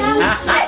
Bye.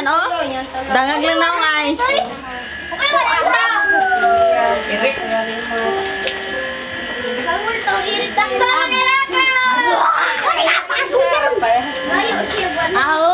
yan, oh. Dangag lang ng ice. Ow!